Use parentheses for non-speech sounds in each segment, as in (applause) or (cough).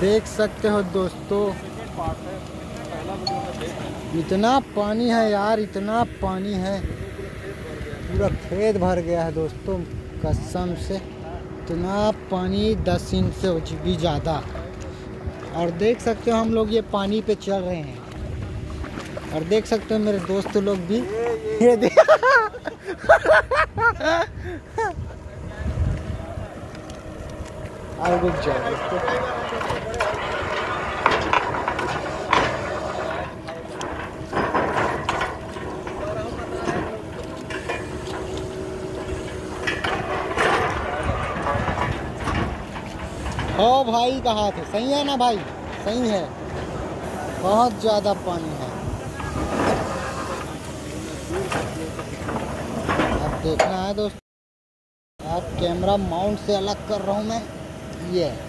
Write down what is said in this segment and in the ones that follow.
देख सकते हो दोस्तों। इतना पानी है यार, इतना पानी है। पूरा खेत भर गया है दोस्तों, कसम से। इतना पानी दस इंच से भी ज़्यादा। और देख सकते हो हम लोग ये पानी पे चल रहे हैं। और देख सकते हो मेरे दोस्त लोग भी। ये देख और (laughs) रुक जाओ दोस्तों ओ भाई, कहा थे? सही है ना भाई? सही है। बहुत ज़्यादा पानी है। देखना है दोस्त। आप कैमरा माउंट से अलग कर रहा हूँ मैं। ये। जय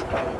दोनों काम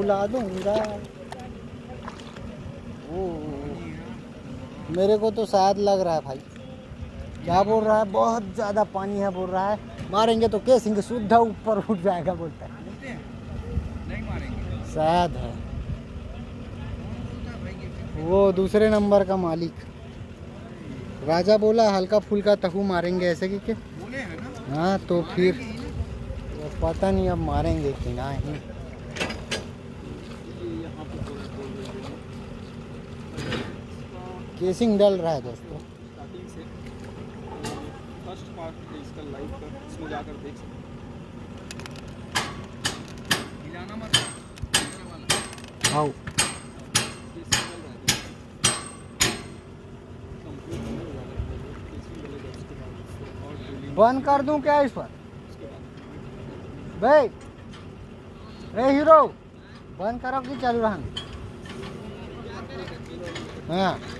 भुला दूँगा। ओ, मेरे को तो शायद लग रहा है भाई। क्या बोल रहा है? बहुत ज़्यादा पानी है बोल रहा है। मारेंगे तो केसिंग शुद्ध ऊपर उठ जाएगा बोलता है। शायद है। वो दूसरे नंबर का मालिक। राजा बोला, हल्का फुल्का तहु मारेंगे ऐसे कि के हैं तो फिर वो पता नहीं अब मारेंगे कि ना ही यहाँ पे बोल बोल रहे हैं केसिंग डल रहा है दोस्तों। स्टार्टिंग से फ़र्स्ट पार्ट इसका लाइव का इसमें जाकर देख सकते हिलाना मत। हाँ। बाद। कर दूँ क्या इस पर? भाई रे हीरो बंद करो कि चालू रहन हाँ।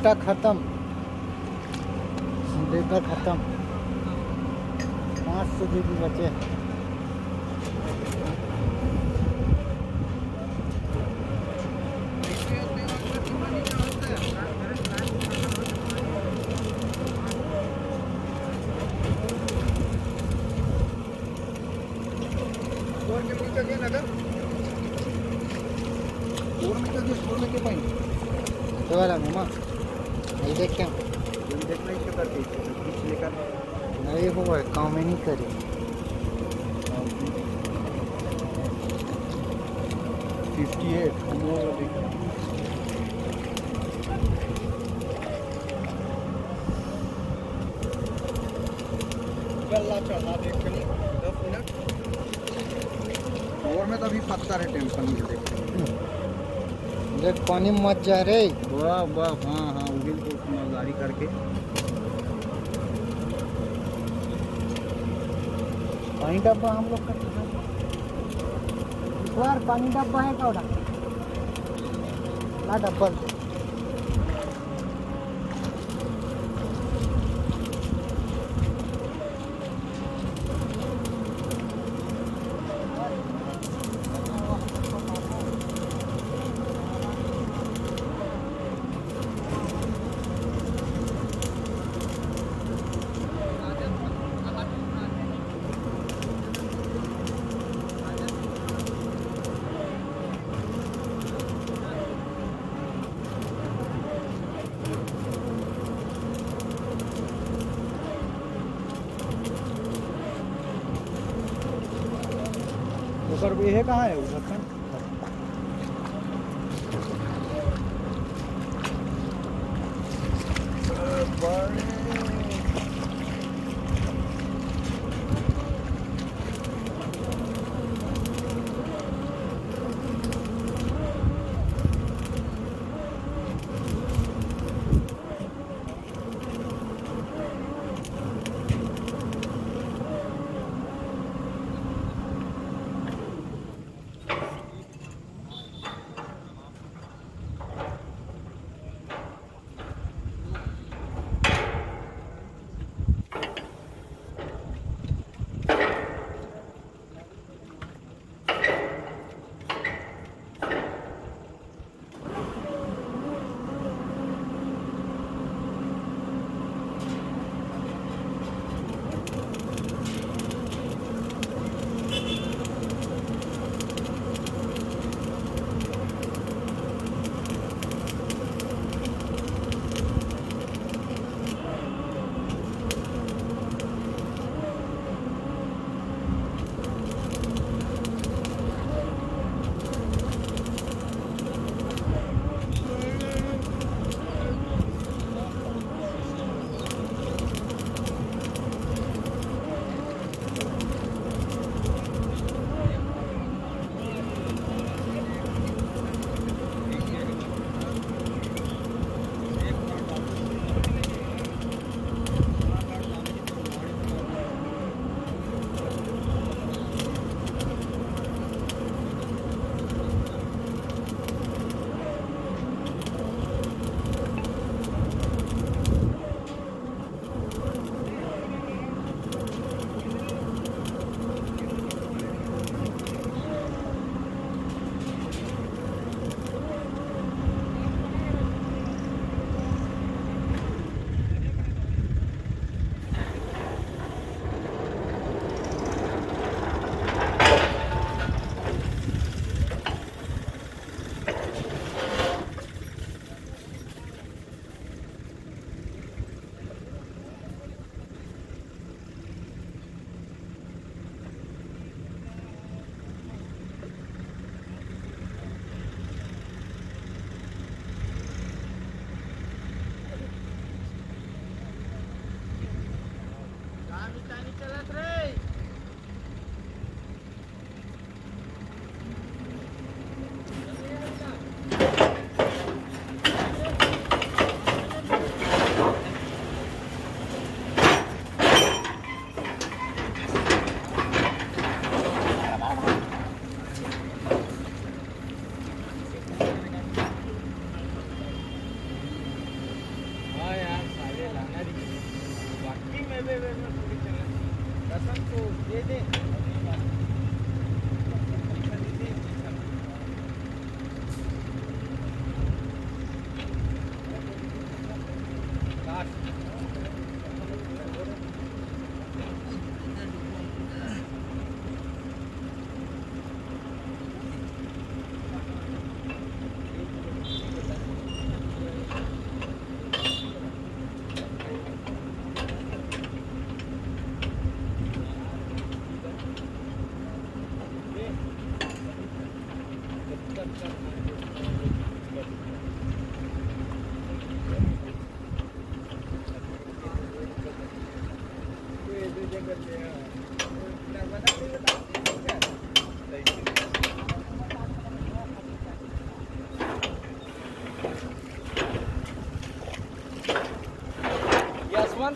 डेटा ख़त्म। डेटा ख़त्म। पाँच सौ जी बचे स्टोर के नीचे के नगर स्टोर में तो स्टोर में के पाएँगे तो वाला मामा नहीं देखे हम। तुम देखना इसके करके कुछ लेकर नहीं हुआ है काम ही नहीं करी फिफ्टी एट गल्ला चढ़ा देख दस मिनट और में तो अभी पत्थर है टेंशन देख देख पानी मत जा रे। वाह वाह हाँ हाँ उगिल को समझदारी करके। पानी डब्बा हम लोग का कहाँ है? पानी डब्बा है ना डब्बा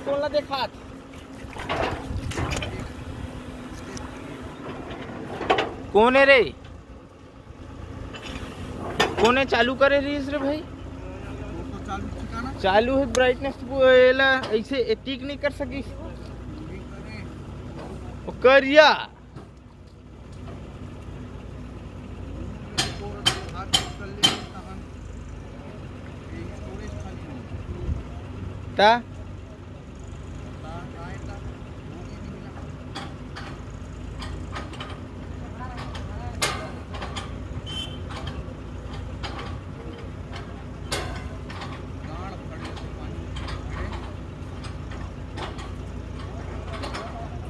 कोणला देखात कोण आहे रे? कोण आहे चालू करे रहीस रे भाई? चालू है ब्राइटनेस एला, ऐसे टिक नहीं कर सकी करिया। ता?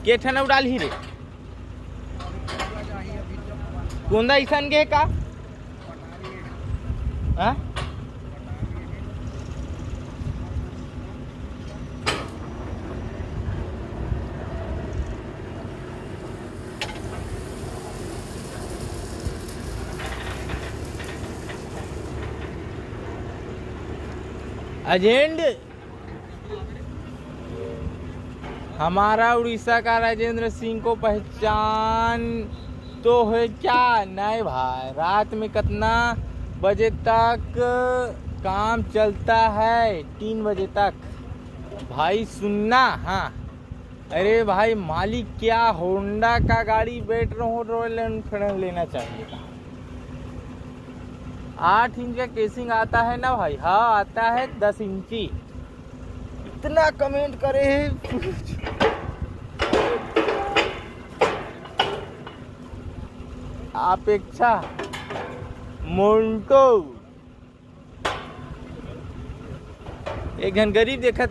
के ठन उडाल ही रे कोंदा ईसान गे का हाँ? एजेंड हमारा उड़ीसा का राजेंद्र सिंह को पहचान तो है क्या? नहीं भाई, रात में कितना बजे तक काम चलता है? तीन बजे तक। भाई सुनना हाँ। अरे भाई, मालिक, क्या होंडा का गाड़ी बैठ रहा हूँ, रॉयल एनफील्ड लेना चाहिए था। आठ इंच का केसिंग आता है ना भाई? हाँ आता है दस इंची। इतना कमेंट करे हैं। अपेक्षा मोन्टो एक घन गरीब देखा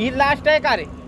था ई लास्ट है का रे